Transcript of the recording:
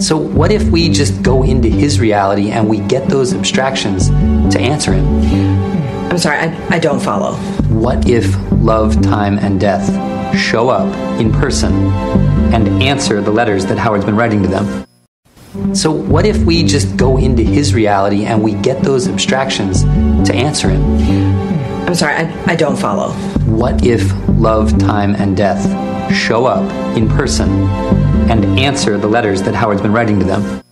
So, what if we just go into his reality and we get those abstractions to answer him? I'm sorry, I, I don't follow. What if love, time, and death show up in person and answer the letters that Howard's been writing to them? So, what if we just go into his reality and we get those abstractions to answer him? I'm sorry, I, I don't follow. What if love, time, and death show up in person and answer the letters that Howard's been writing to them?